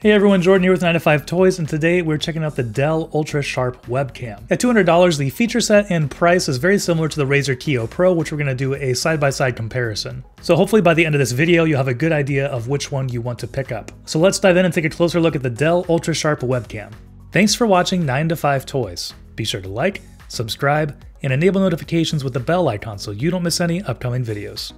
Hey everyone, Jordan here with 9 to 5 Toys, and today we're checking out the Dell Ultra Sharp webcam. At $200, the feature set and price is very similar to the Razer Kiyo Pro, which we're going to do a side-by-side -side comparison. So hopefully by the end of this video, you'll have a good idea of which one you want to pick up. So let's dive in and take a closer look at the Dell Ultra Sharp webcam. Thanks for watching 9 to 5 Toys. Be sure to like, subscribe, and enable notifications with the bell icon so you don't miss any upcoming videos.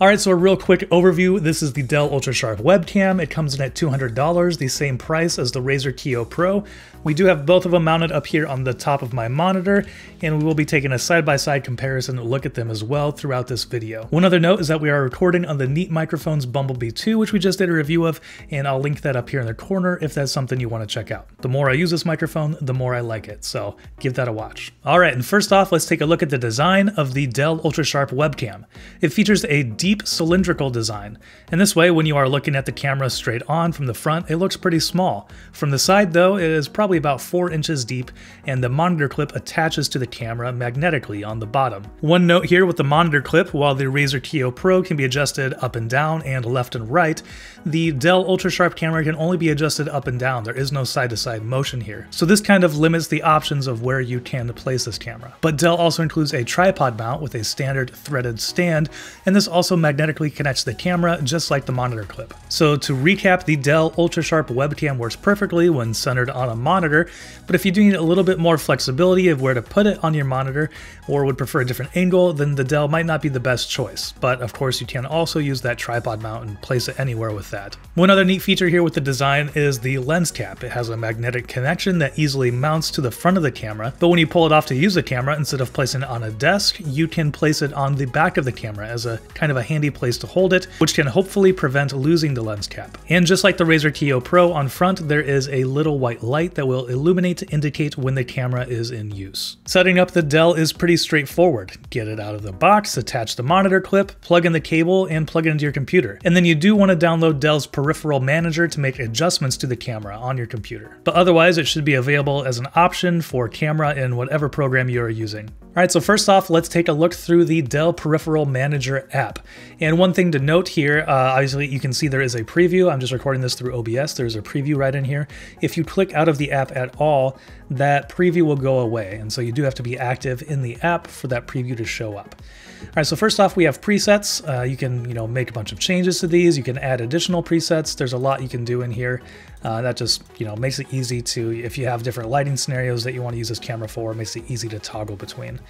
Alright, so a real quick overview. This is the Dell UltraSharp webcam. It comes in at $200, the same price as the Razer Kiyo Pro. We do have both of them mounted up here on the top of my monitor, and we will be taking a side-by-side -side comparison look at them as well throughout this video. One other note is that we are recording on the Neat Microphones Bumblebee 2, which we just did a review of, and I'll link that up here in the corner if that's something you want to check out. The more I use this microphone, the more I like it, so give that a watch. Alright, and first off, let's take a look at the design of the Dell UltraSharp webcam. It features a deep cylindrical design, and this way when you are looking at the camera straight on from the front, it looks pretty small. From the side though, it is probably about 4 inches deep, and the monitor clip attaches to the camera magnetically on the bottom. One note here with the monitor clip, while the Razer Kiyo Pro can be adjusted up and down and left and right, the Dell Ultra Sharp camera can only be adjusted up and down. There is no side-to-side -side motion here. So this kind of limits the options of where you can place this camera. But Dell also includes a tripod mount with a standard threaded stand, and this also magnetically connects the camera just like the monitor clip. So to recap, the Dell Ultra Sharp webcam works perfectly when centered on a monitor, but if you do need a little bit more flexibility of where to put it on your monitor or would prefer a different angle, then the Dell might not be the best choice. But of course, you can also use that tripod mount and place it anywhere with that. One other neat feature here with the design is the lens cap. It has a magnetic connection that easily mounts to the front of the camera, but when you pull it off to use the camera, instead of placing it on a desk, you can place it on the back of the camera as a kind of a handy place to hold it, which can hopefully prevent losing the lens cap. And just like the Razer Kiyo Pro on front, there is a little white light that will illuminate to indicate when the camera is in use. Setting up the Dell is pretty straightforward. Get it out of the box, attach the monitor clip, plug in the cable, and plug it into your computer. And then you do want to download Dell's Peripheral Manager to make adjustments to the camera on your computer. But otherwise, it should be available as an option for camera in whatever program you are using. Alright, so first off, let's take a look through the Dell Peripheral Manager app. And one thing to note here, uh, obviously you can see there is a preview. I'm just recording this through OBS. There's a preview right in here. If you click out of the app at all, that preview will go away. And so you do have to be active in the app for that preview to show up. All right, so first off, we have presets. Uh, you can, you know, make a bunch of changes to these. You can add additional presets. There's a lot you can do in here. Uh, that just, you know, makes it easy to, if you have different lighting scenarios that you want to use this camera for, makes it easy to toggle between.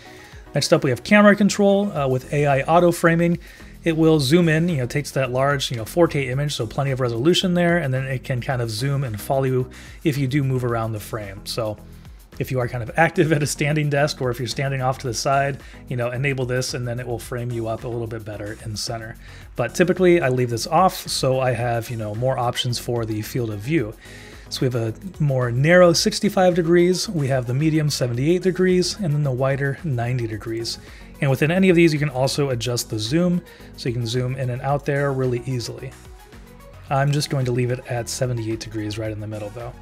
Next up, we have camera control uh, with AI auto framing. It will zoom in, you know, takes that large, you know, 4K image, so plenty of resolution there, and then it can kind of zoom and follow you if you do move around the frame. So if you are kind of active at a standing desk or if you're standing off to the side, you know, enable this and then it will frame you up a little bit better in center. But typically I leave this off so I have, you know, more options for the field of view. So we have a more narrow 65 degrees, we have the medium 78 degrees, and then the wider 90 degrees. And within any of these, you can also adjust the zoom, so you can zoom in and out there really easily. I'm just going to leave it at 78 degrees right in the middle though.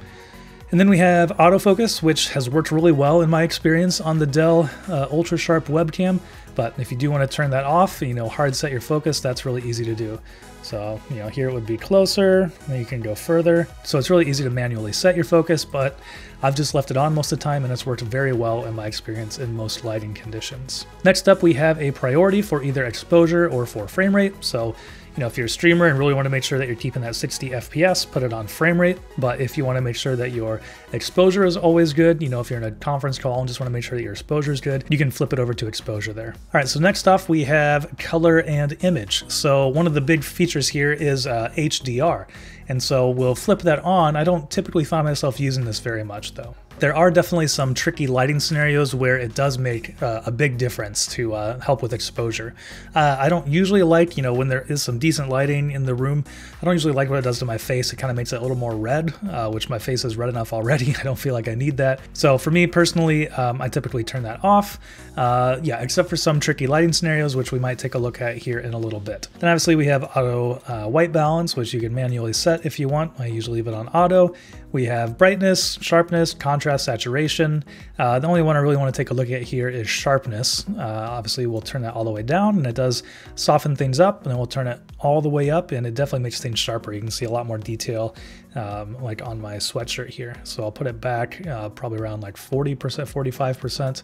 And then we have autofocus, which has worked really well in my experience on the Dell uh, Ultra Sharp webcam. But if you do want to turn that off, you know, hard set your focus, that's really easy to do. So, you know, here it would be closer, and you can go further. So it's really easy to manually set your focus, but I've just left it on most of the time and it's worked very well in my experience in most lighting conditions. Next up, we have a priority for either exposure or for frame rate. So you know, if you're a streamer and really want to make sure that you're keeping that 60 FPS, put it on frame rate. But if you want to make sure that your exposure is always good, you know, if you're in a conference call and just want to make sure that your exposure is good, you can flip it over to exposure there. All right, so next off we have color and image. So one of the big features here is uh, HDR. And so we'll flip that on. I don't typically find myself using this very much though. There are definitely some tricky lighting scenarios where it does make uh, a big difference to uh, help with exposure. Uh, I don't usually like, you know, when there is some decent lighting in the room, I don't usually like what it does to my face. It kind of makes it a little more red, uh, which my face is red enough already. I don't feel like I need that. So for me personally, um, I typically turn that off. Uh, yeah, except for some tricky lighting scenarios, which we might take a look at here in a little bit. Then obviously we have auto uh, white balance, which you can manually set if you want. I usually leave it on auto. We have brightness, sharpness, contrast, contrast, saturation. Uh, the only one I really want to take a look at here is sharpness. Uh, obviously, we'll turn that all the way down, and it does soften things up, and then we'll turn it all the way up, and it definitely makes things sharper. You can see a lot more detail, um, like on my sweatshirt here. So I'll put it back uh, probably around like 40%, 45%.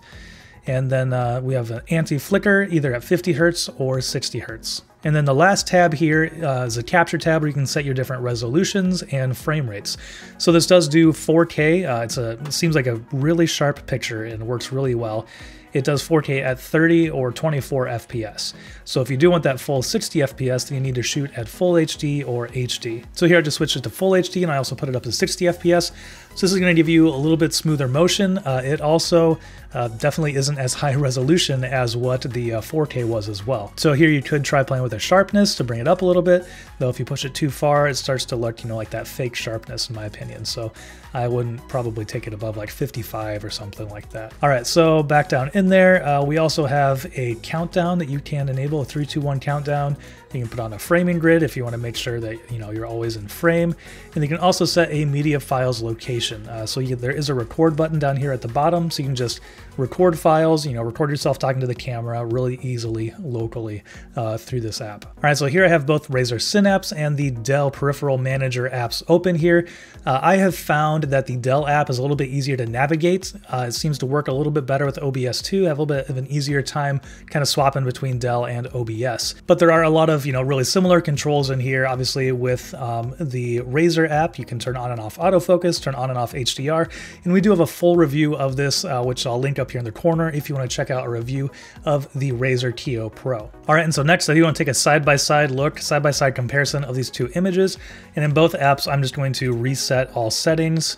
And then uh, we have an anti-flicker either at 50 hertz or 60 hertz. And then the last tab here uh, is a capture tab where you can set your different resolutions and frame rates. So this does do 4K. Uh, it's a, it seems like a really sharp picture and works really well it does 4K at 30 or 24 FPS. So if you do want that full 60 FPS, then you need to shoot at full HD or HD. So here I just switched it to full HD and I also put it up to 60 FPS. So this is going to give you a little bit smoother motion. Uh, it also uh, definitely isn't as high resolution as what the uh, 4K was as well. So here you could try playing with the sharpness to bring it up a little bit, though if you push it too far, it starts to look, you know, like that fake sharpness in my opinion. So I wouldn't probably take it above like 55 or something like that. All right, so back down in there, uh, we also have a countdown that you can enable, a 321 countdown. You can put on a framing grid if you want to make sure that you know you're always in frame. And you can also set a media files location. Uh, so you, there is a record button down here at the bottom, so you can just record files, you know, record yourself talking to the camera really easily locally uh, through this app. All right, so here I have both Razer Synapse and the Dell Peripheral Manager apps open here. Uh, I have found that the Dell app is a little bit easier to navigate. Uh, it seems to work a little bit better with OBS 2. I have a little bit of an easier time kind of swapping between Dell and OBS. But there are a lot of, you know, really similar controls in here. Obviously with um, the Razer app, you can turn on and off autofocus, turn on and off HDR. And we do have a full review of this, uh, which I'll link here in the corner if you want to check out a review of the Razer Kiyo Pro. All right, and so next I do want to take a side-by-side -side look, side-by-side -side comparison of these two images. And in both apps, I'm just going to reset all settings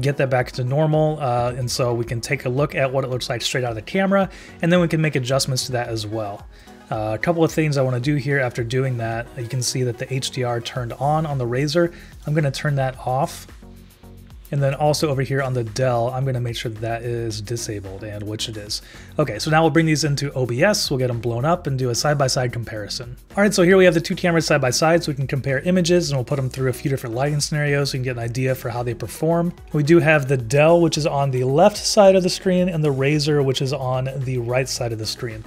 get that back to normal. Uh, and so we can take a look at what it looks like straight out of the camera, and then we can make adjustments to that as well. Uh, a couple of things I want to do here after doing that, you can see that the HDR turned on on the Razer. I'm going to turn that off and then also over here on the Dell, I'm gonna make sure that, that is disabled and which it is. Okay, so now we'll bring these into OBS, we'll get them blown up and do a side-by-side -side comparison. All right, so here we have the two cameras side by side so we can compare images and we'll put them through a few different lighting scenarios so you can get an idea for how they perform. We do have the Dell, which is on the left side of the screen and the Razer, which is on the right side of the screen.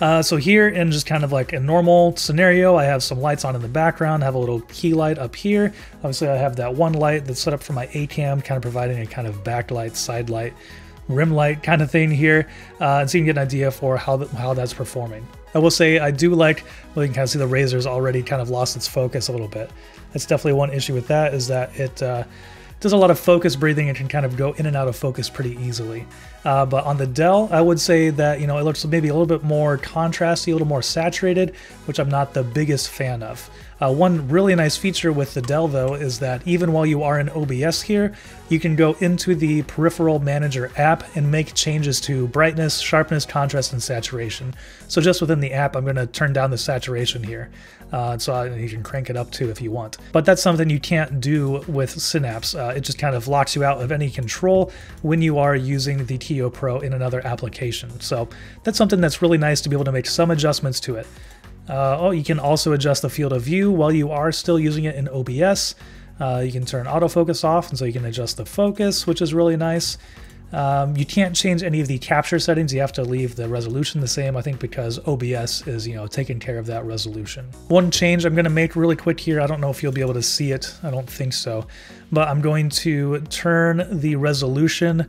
Uh, so here in just kind of like a normal scenario, I have some lights on in the background, I have a little key light up here. Obviously I have that one light that's set up for my A-cam, kind of providing a kind of backlight, side light, rim light kind of thing here. Uh, and so you can get an idea for how, the, how that's performing. I will say I do like, well you can kind of see the Razer's already kind of lost its focus a little bit. That's definitely one issue with that is that it uh, does a lot of focus breathing and can kind of go in and out of focus pretty easily. Uh, but on the Dell, I would say that, you know, it looks maybe a little bit more contrasty, a little more saturated, which I'm not the biggest fan of. Uh, one really nice feature with the Dell though is that even while you are in OBS here, you can go into the Peripheral Manager app and make changes to brightness, sharpness, contrast, and saturation. So just within the app, I'm going to turn down the saturation here. Uh, so you can crank it up too if you want. But that's something you can't do with Synapse. Uh, it just kind of locks you out of any control when you are using the Kiyo Pro in another application. So that's something that's really nice to be able to make some adjustments to it. Uh, oh, you can also adjust the field of view while you are still using it in OBS. Uh, you can turn autofocus off, and so you can adjust the focus, which is really nice. Um, you can't change any of the capture settings. You have to leave the resolution the same, I think, because OBS is, you know, taking care of that resolution. One change I'm going to make really quick here. I don't know if you'll be able to see it. I don't think so. But I'm going to turn the resolution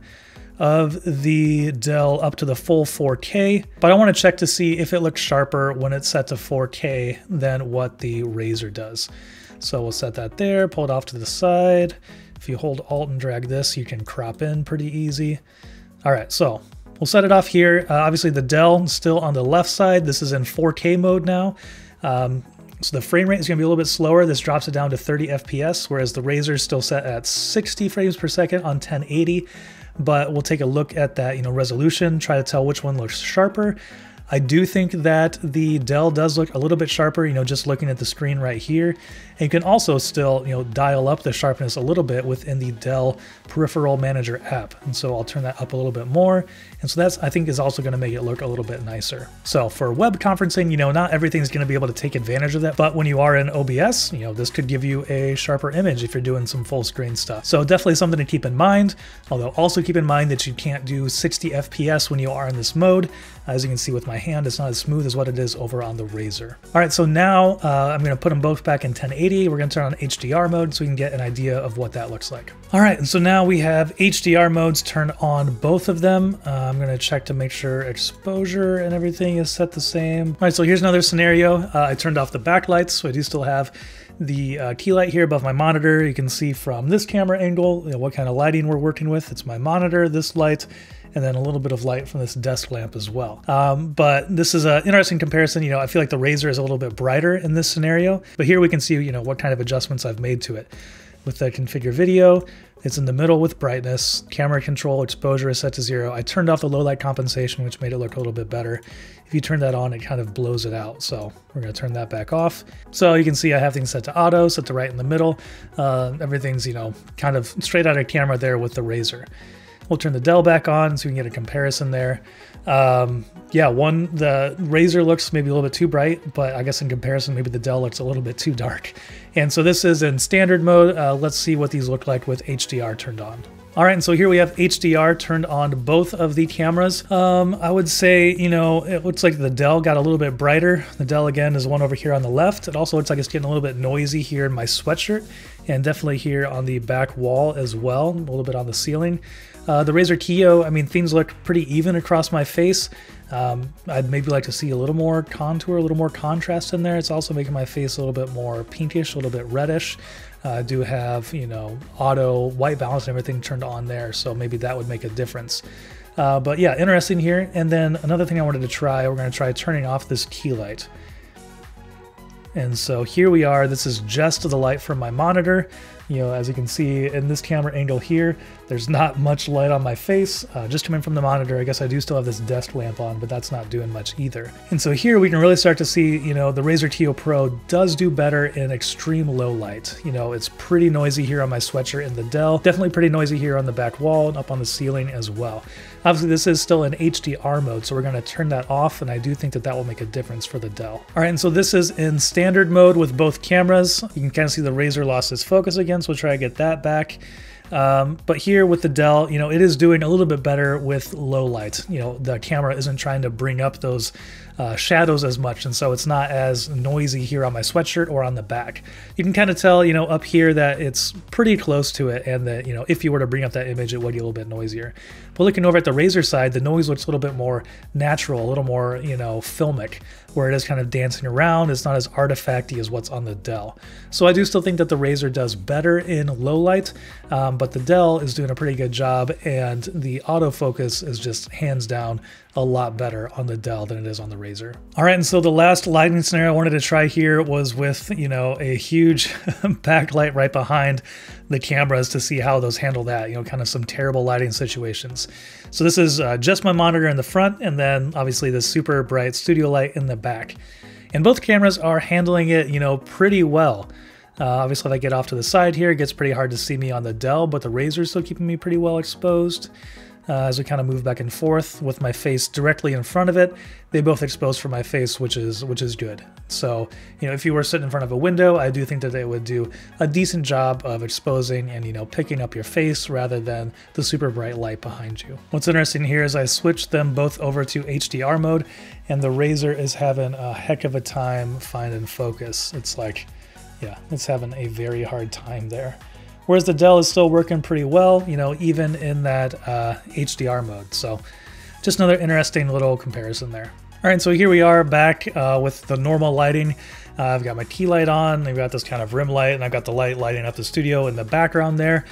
of the Dell up to the full 4K, but I want to check to see if it looks sharper when it's set to 4K than what the Razer does. So we'll set that there, pull it off to the side. If you hold Alt and drag this, you can crop in pretty easy. All right, so we'll set it off here. Uh, obviously the Dell is still on the left side. This is in 4K mode now. Um, so the frame rate is going to be a little bit slower. This drops it down to 30 FPS, whereas the Razer is still set at 60 frames per second on 1080 but we'll take a look at that, you know, resolution, try to tell which one looks sharper. I do think that the Dell does look a little bit sharper, you know, just looking at the screen right here. And you can also still, you know, dial up the sharpness a little bit within the Dell Peripheral Manager app. And so I'll turn that up a little bit more. And so that's, I think, is also going to make it look a little bit nicer. So for web conferencing, you know, not everything's going to be able to take advantage of that. But when you are in OBS, you know, this could give you a sharper image if you're doing some full screen stuff. So definitely something to keep in mind. Although also keep in mind that you can't do 60 FPS when you are in this mode. As you can see with my hand, it's not as smooth as what it is over on the Razer. All right, so now uh, I'm gonna put them both back in 1080. We're gonna turn on HDR mode so we can get an idea of what that looks like. All right, and so now we have HDR modes turned on both of them. Uh, I'm gonna check to make sure exposure and everything is set the same. All right, so here's another scenario. Uh, I turned off the backlights, so I do still have the uh, key light here above my monitor. You can see from this camera angle you know, what kind of lighting we're working with. It's my monitor, this light, and then a little bit of light from this desk lamp as well. Um, but this is an interesting comparison. You know, I feel like the Razer is a little bit brighter in this scenario, but here we can see, you know, what kind of adjustments I've made to it. With the configure video, it's in the middle with brightness, camera control, exposure is set to zero. I turned off the low light compensation, which made it look a little bit better. If you turn that on, it kind of blows it out. So we're gonna turn that back off. So you can see I have things set to auto, set to right in the middle. Uh, everything's, you know, kind of straight out of camera there with the Razer. We'll turn the Dell back on so we can get a comparison there. Um, yeah, one, the Razer looks maybe a little bit too bright, but I guess in comparison, maybe the Dell looks a little bit too dark. And so this is in standard mode. Uh, let's see what these look like with HDR turned on. All right, and so here we have HDR turned on both of the cameras. Um, I would say, you know, it looks like the Dell got a little bit brighter. The Dell, again, is one over here on the left. It also looks like it's getting a little bit noisy here in my sweatshirt and definitely here on the back wall as well, a little bit on the ceiling. Uh, the Razer Kiyo, I mean, things look pretty even across my face. Um, I'd maybe like to see a little more contour, a little more contrast in there. It's also making my face a little bit more pinkish, a little bit reddish. Uh, I do have, you know, auto white balance and everything turned on there, so maybe that would make a difference. Uh, but yeah, interesting here. And then another thing I wanted to try, we're going to try turning off this key light. And so here we are, this is just the light from my monitor. You know, as you can see in this camera angle here, there's not much light on my face, uh, just coming from the monitor. I guess I do still have this desk lamp on, but that's not doing much either. And so here we can really start to see, you know, the Razer Kiyo Pro does do better in extreme low light. You know, it's pretty noisy here on my sweatshirt in the Dell, definitely pretty noisy here on the back wall and up on the ceiling as well. Obviously this is still in HDR mode, so we're gonna turn that off, and I do think that that will make a difference for the Dell. All right, and so this is in standard mode with both cameras. You can kind of see the Razer lost its focus again, so we'll try to get that back. Um, but here with the Dell, you know, it is doing a little bit better with low light. You know, the camera isn't trying to bring up those uh, shadows as much, and so it's not as noisy here on my sweatshirt or on the back. You can kind of tell, you know, up here that it's pretty close to it, and that, you know, if you were to bring up that image, it would get a little bit noisier. But looking over at the Razer side, the noise looks a little bit more natural, a little more, you know, filmic, where it is kind of dancing around. It's not as artifacty as what's on the Dell. So I do still think that the Razer does better in low light, um, but the Dell is doing a pretty good job, and the autofocus is just hands down a lot better on the Dell than it is on the Razer. All right, and so the last lighting scenario I wanted to try here was with, you know, a huge backlight right behind the cameras to see how those handle that, you know, kind of some terrible lighting situations. So this is uh, just my monitor in the front and then obviously the super bright studio light in the back. And both cameras are handling it, you know, pretty well. Uh, obviously, if I get off to the side here, it gets pretty hard to see me on the Dell, but the Razer is still keeping me pretty well exposed uh, as we kind of move back and forth with my face directly in front of it. They both expose for my face, which is which is good. So, you know, if you were sitting in front of a window, I do think that they would do a decent job of exposing and, you know, picking up your face rather than the super bright light behind you. What's interesting here is I switched them both over to HDR mode and the Razer is having a heck of a time finding focus. It's like, yeah, it's having a very hard time there whereas the Dell is still working pretty well, you know, even in that uh, HDR mode. So just another interesting little comparison there. All right, so here we are back uh, with the normal lighting. Uh, I've got my key light on, I've got this kind of rim light, and I've got the light lighting up the studio in the background there.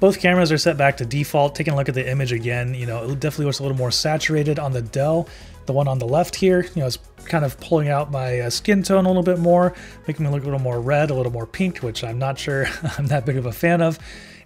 Both cameras are set back to default. Taking a look at the image again, you know, it definitely looks a little more saturated on the Dell. The one on the left here, you know, it's kind of pulling out my uh, skin tone a little bit more, making me look a little more red, a little more pink, which I'm not sure I'm that big of a fan of.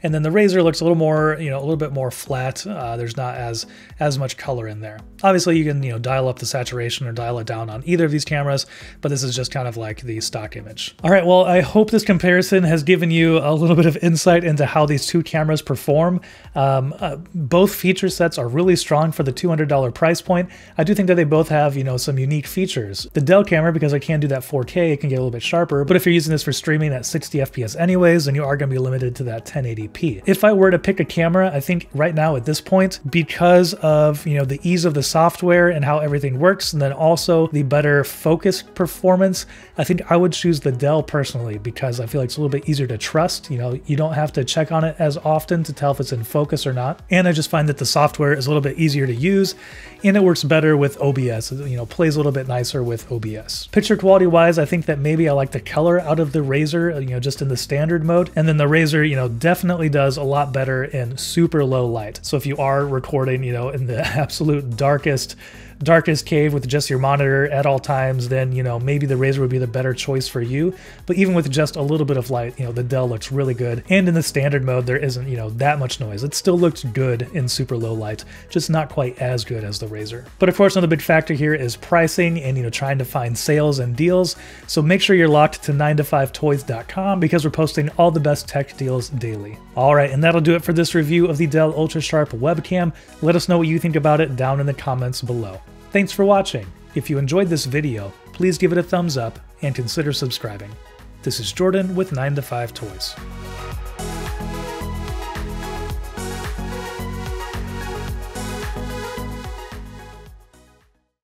And then the Razer looks a little more, you know, a little bit more flat. Uh, there's not as as much color in there. Obviously, you can, you know, dial up the saturation or dial it down on either of these cameras, but this is just kind of like the stock image. All right, well, I hope this comparison has given you a little bit of insight into how these two cameras perform. Um, uh, both feature sets are really strong for the $200 price point. I do think that they both have, you know, some unique features. The Dell camera, because I can do that 4K, it can get a little bit sharper, but if you're using this for streaming at 60 FPS anyways, then you are going to be limited to that 1080p. If I were to pick a camera, I think right now at this point, because of, you know, the ease of the software and how everything works, and then also the better focus performance, I think I would choose the Dell personally because I feel like it's a little bit easier to trust. You know, you don't have to check on it as often to tell if it's in focus or not. And I just find that the software is a little bit easier to use and it works better with OBS. You know, plays a little bit nicer with OBS. Picture quality wise, I think that maybe I like the color out of the Razer, you know, just in the standard mode. And then the Razer, you know, definitely does a lot better in super low light. So if you are recording, you know, in the absolute darkest darkest cave with just your monitor at all times, then, you know, maybe the Razer would be the better choice for you. But even with just a little bit of light, you know, the Dell looks really good. And in the standard mode, there isn't, you know, that much noise. It still looks good in super low light, just not quite as good as the Razer. But of course, another big factor here is pricing and, you know, trying to find sales and deals. So make sure you're locked to 9to5toys.com because we're posting all the best tech deals daily. All right, and that'll do it for this review of the Dell UltraSharp webcam. Let us know what you think about it down in the comments below. Thanks for watching. If you enjoyed this video, please give it a thumbs up and consider subscribing. This is Jordan with 9 to 5 Toys.